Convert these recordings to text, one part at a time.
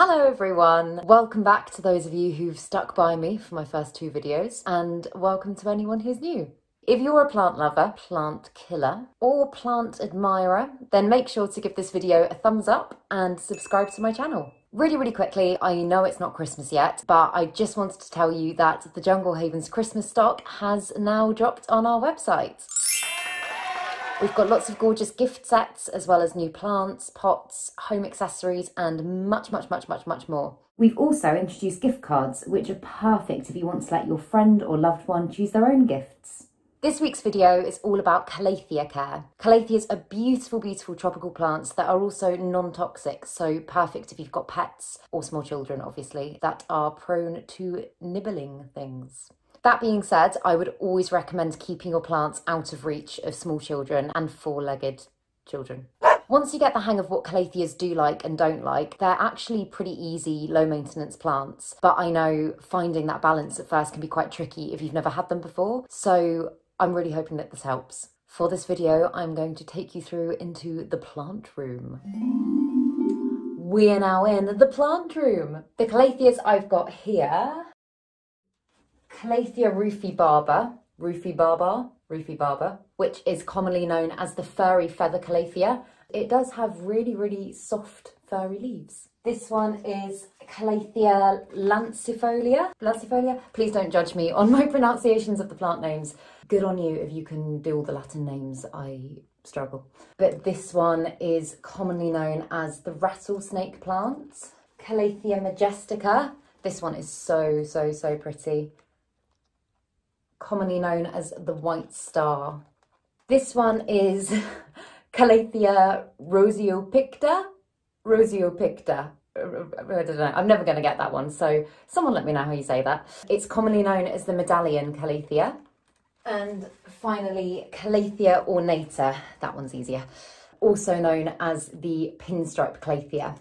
Hello everyone! Welcome back to those of you who've stuck by me for my first two videos, and welcome to anyone who's new. If you're a plant lover, plant killer, or plant admirer, then make sure to give this video a thumbs up and subscribe to my channel. Really, really quickly, I know it's not Christmas yet, but I just wanted to tell you that the Jungle Havens Christmas stock has now dropped on our website. We've got lots of gorgeous gift sets as well as new plants, pots, home accessories and much, much, much, much, much more. We've also introduced gift cards which are perfect if you want to let your friend or loved one choose their own gifts. This week's video is all about Calathea care. Calatheas are beautiful, beautiful tropical plants that are also non-toxic, so perfect if you've got pets or small children, obviously, that are prone to nibbling things. That being said, I would always recommend keeping your plants out of reach of small children and four-legged children. Once you get the hang of what calatheas do like and don't like, they're actually pretty easy, low maintenance plants. But I know finding that balance at first can be quite tricky if you've never had them before. So I'm really hoping that this helps. For this video, I'm going to take you through into the plant room. We are now in the plant room. The calatheas I've got here Calathea rufibarbor, rufibarbor, rufibarbor, which is commonly known as the furry feather calathea. It does have really, really soft furry leaves. This one is Calathea lancifolia. Lancifolia? Please don't judge me on my pronunciations of the plant names. Good on you if you can do all the Latin names. I struggle. But this one is commonly known as the rattlesnake plant. Calathea majestica. This one is so, so, so pretty commonly known as the white star. This one is Calathea roseopicta. Roseopicta. I don't know, I'm never going to get that one, so someone let me know how you say that. It's commonly known as the medallion Calathea. And finally, Calathea ornata, that one's easier, also known as the pinstripe Calathea.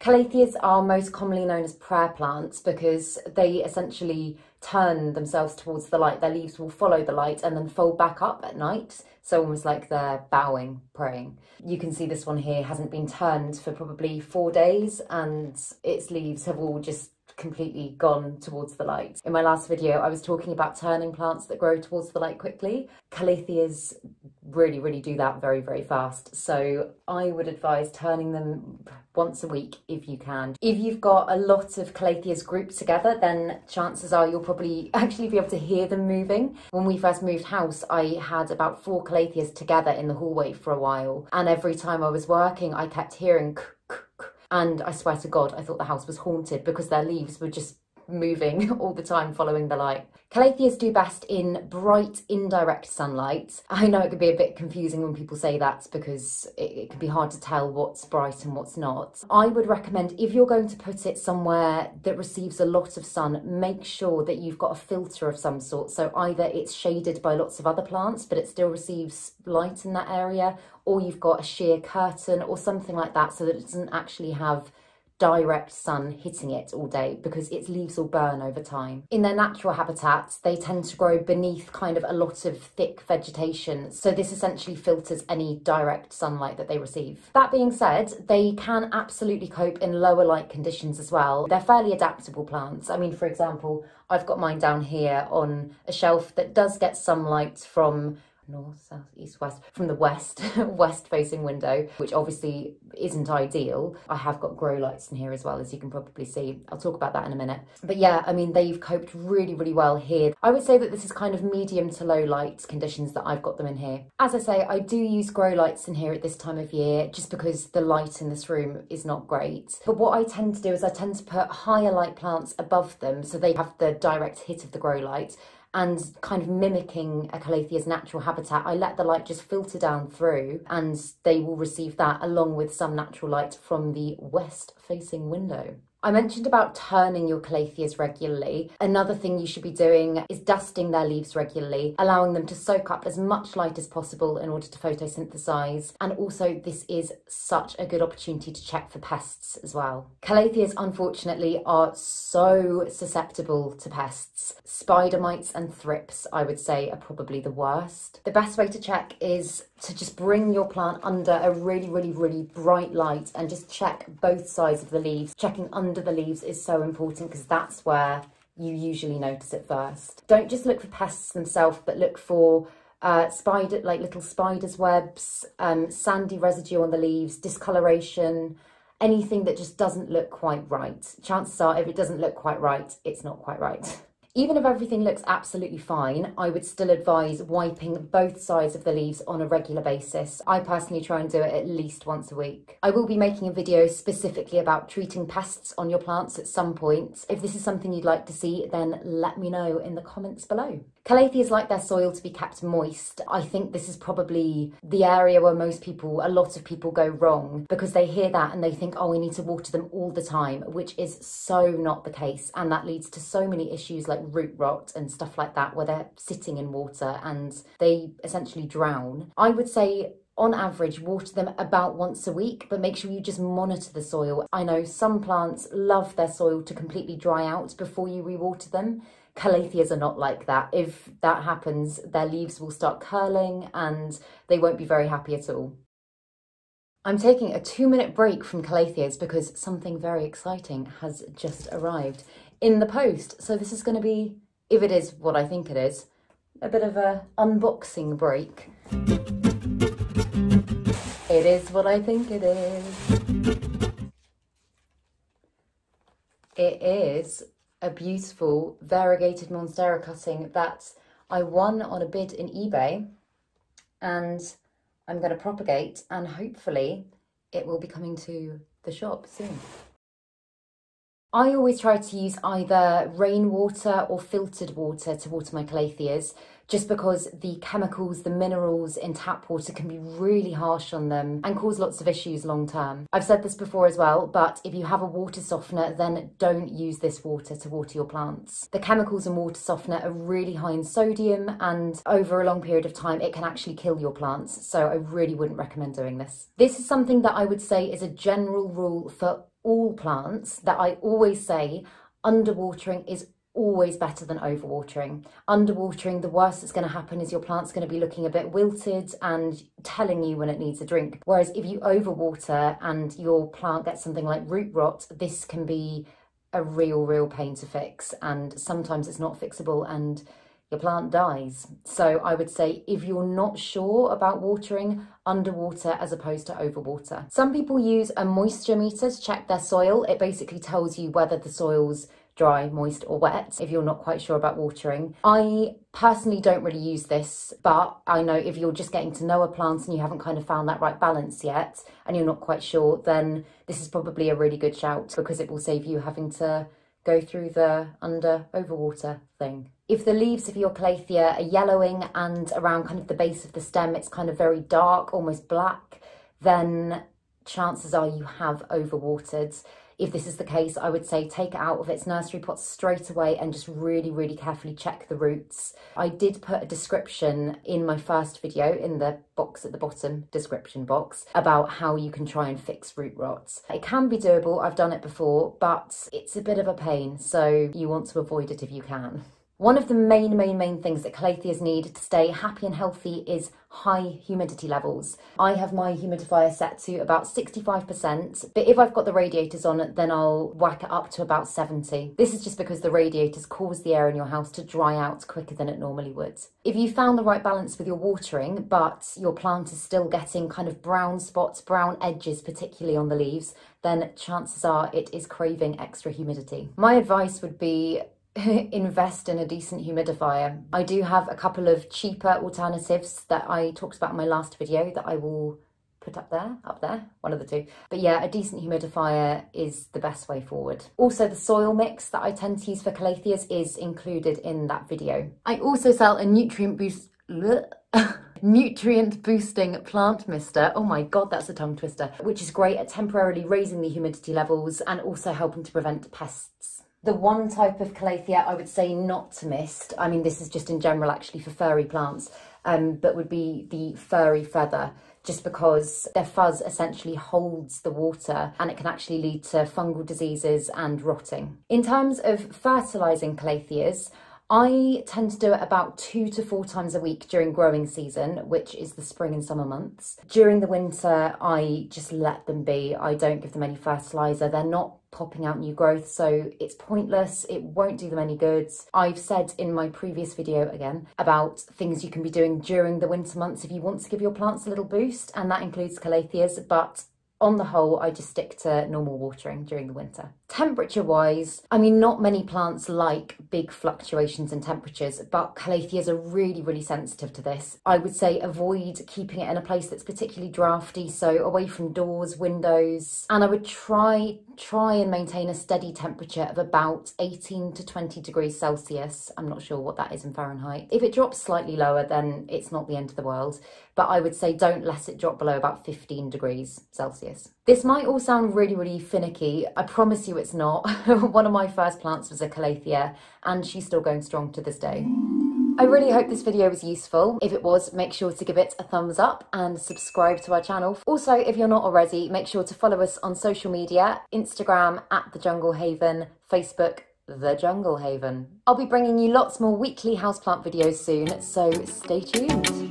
Calatheas are most commonly known as prayer plants because they essentially turn themselves towards the light. Their leaves will follow the light and then fold back up at night. So almost like they're bowing, praying. You can see this one here hasn't been turned for probably four days and its leaves have all just completely gone towards the light. In my last video, I was talking about turning plants that grow towards the light quickly. Calatheas really, really do that very, very fast. So I would advise turning them once a week if you can. If you've got a lot of calatheas grouped together, then chances are you'll probably actually be able to hear them moving. When we first moved house, I had about four calatheas together in the hallway for a while. And every time I was working, I kept hearing and I swear to God, I thought the house was haunted because their leaves were just moving all the time following the light. Calatheas do best in bright indirect sunlight. I know it could be a bit confusing when people say that because it, it can be hard to tell what's bright and what's not. I would recommend if you're going to put it somewhere that receives a lot of sun, make sure that you've got a filter of some sort. So either it's shaded by lots of other plants, but it still receives light in that area, or you've got a sheer curtain or something like that so that it doesn't actually have direct sun hitting it all day because its leaves will burn over time. In their natural habitats, they tend to grow beneath kind of a lot of thick vegetation, so this essentially filters any direct sunlight that they receive. That being said, they can absolutely cope in lower light conditions as well. They're fairly adaptable plants. I mean, for example, I've got mine down here on a shelf that does get some light from north, south, east, west, from the west, west facing window, which obviously isn't ideal. I have got grow lights in here as well, as you can probably see. I'll talk about that in a minute. But yeah, I mean, they've coped really, really well here. I would say that this is kind of medium to low light conditions that I've got them in here. As I say, I do use grow lights in here at this time of year, just because the light in this room is not great. But what I tend to do is I tend to put higher light plants above them so they have the direct hit of the grow light and kind of mimicking a Calathea's natural habitat, I let the light just filter down through and they will receive that along with some natural light from the west facing window. I mentioned about turning your calatheas regularly. Another thing you should be doing is dusting their leaves regularly, allowing them to soak up as much light as possible in order to photosynthesize. And also, this is such a good opportunity to check for pests as well. Calatheas, unfortunately, are so susceptible to pests. Spider mites and thrips, I would say, are probably the worst. The best way to check is to just bring your plant under a really, really, really bright light and just check both sides of the leaves. Checking under the leaves is so important because that's where you usually notice it first. Don't just look for pests themselves, but look for uh, spider, like little spiders' webs, um, sandy residue on the leaves, discoloration, anything that just doesn't look quite right. Chances are, if it doesn't look quite right, it's not quite right. Even if everything looks absolutely fine, I would still advise wiping both sides of the leaves on a regular basis. I personally try and do it at least once a week. I will be making a video specifically about treating pests on your plants at some point. If this is something you'd like to see, then let me know in the comments below. Calatheas like their soil to be kept moist. I think this is probably the area where most people, a lot of people go wrong because they hear that and they think, oh, we need to water them all the time, which is so not the case. And that leads to so many issues like root rot and stuff like that, where they're sitting in water and they essentially drown. I would say on average, water them about once a week, but make sure you just monitor the soil. I know some plants love their soil to completely dry out before you rewater them. Calatheas are not like that. If that happens, their leaves will start curling and they won't be very happy at all. I'm taking a two minute break from Calatheas because something very exciting has just arrived in the post. So this is going to be, if it is what I think it is, a bit of a unboxing break. It is what I think it is. It is a beautiful variegated monstera cutting that I won on a bid in eBay and I'm going to propagate and hopefully it will be coming to the shop soon. I always try to use either rainwater or filtered water to water my calatheas just because the chemicals, the minerals in tap water can be really harsh on them and cause lots of issues long term. I've said this before as well, but if you have a water softener, then don't use this water to water your plants. The chemicals in water softener are really high in sodium and over a long period of time, it can actually kill your plants. So I really wouldn't recommend doing this. This is something that I would say is a general rule for all plants that I always say underwatering is always better than overwatering. Underwatering, the worst that's going to happen is your plant's going to be looking a bit wilted and telling you when it needs a drink. Whereas if you overwater and your plant gets something like root rot, this can be a real, real pain to fix. And sometimes it's not fixable and your plant dies. So I would say if you're not sure about watering, underwater as opposed to overwater. Some people use a moisture meter to check their soil. It basically tells you whether the soil's dry, moist, or wet if you're not quite sure about watering. I personally don't really use this, but I know if you're just getting to know a plant and you haven't kind of found that right balance yet and you're not quite sure, then this is probably a really good shout because it will save you having to go through the under overwater thing. If the leaves of your calathea are yellowing and around kind of the base of the stem, it's kind of very dark, almost black, then chances are you have overwatered. If this is the case, I would say take it out of its nursery pot straight away and just really, really carefully check the roots. I did put a description in my first video in the box at the bottom, description box, about how you can try and fix root rots. It can be doable, I've done it before, but it's a bit of a pain, so you want to avoid it if you can. One of the main, main, main things that calatheas need to stay happy and healthy is high humidity levels. I have my humidifier set to about 65%, but if I've got the radiators on, then I'll whack it up to about 70. This is just because the radiators cause the air in your house to dry out quicker than it normally would. If you found the right balance with your watering, but your plant is still getting kind of brown spots, brown edges, particularly on the leaves, then chances are it is craving extra humidity. My advice would be invest in a decent humidifier. I do have a couple of cheaper alternatives that I talked about in my last video that I will put up there, up there, one of the two. But yeah, a decent humidifier is the best way forward. Also, the soil mix that I tend to use for calatheas is included in that video. I also sell a nutrient boost nutrient boosting plant mister. Oh my god, that's a tongue twister, which is great at temporarily raising the humidity levels and also helping to prevent pests. The one type of calathea I would say not to miss, I mean this is just in general actually for furry plants, um, but would be the furry feather just because their fuzz essentially holds the water and it can actually lead to fungal diseases and rotting. In terms of fertilising calatheas, I tend to do it about two to four times a week during growing season, which is the spring and summer months. During the winter, I just let them be. I don't give them any fertiliser. They're not popping out new growth, so it's pointless. It won't do them any good. I've said in my previous video again about things you can be doing during the winter months if you want to give your plants a little boost, and that includes calatheas, but on the whole, I just stick to normal watering during the winter. Temperature wise, I mean, not many plants like big fluctuations in temperatures, but calatheas are really, really sensitive to this. I would say avoid keeping it in a place that's particularly drafty, so away from doors, windows, and I would try try and maintain a steady temperature of about 18 to 20 degrees Celsius. I'm not sure what that is in Fahrenheit. If it drops slightly lower, then it's not the end of the world, but I would say don't let it drop below about 15 degrees Celsius. This might all sound really, really finicky. I promise you it's not. One of my first plants was a Calathea, and she's still going strong to this day. I really hope this video was useful. If it was, make sure to give it a thumbs up and subscribe to our channel. Also, if you're not already, make sure to follow us on social media, Instagram at The Jungle Haven, Facebook The Jungle Haven. I'll be bringing you lots more weekly houseplant videos soon, so stay tuned.